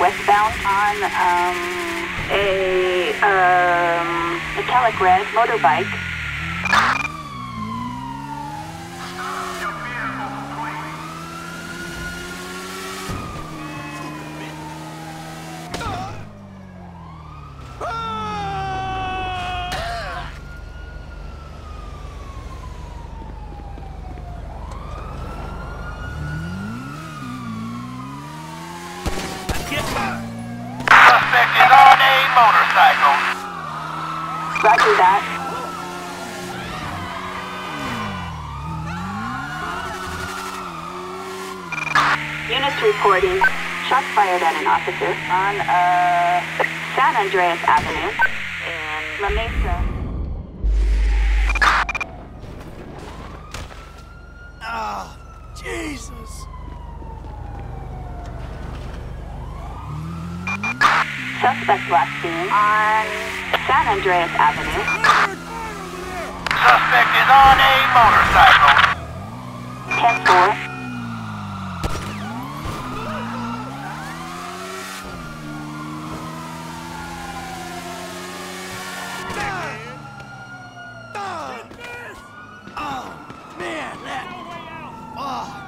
westbound on um, a um, metallic red motorbike. Suspect is on a motorcycle. Roger that. Units reporting. Shots fired at an officer on uh, San Andreas Avenue in La Mesa. Oh, Jesus. Suspect last seen on San Andreas Avenue. Suspect is on a motorcycle. 10-4. Oh, man, that... Oh.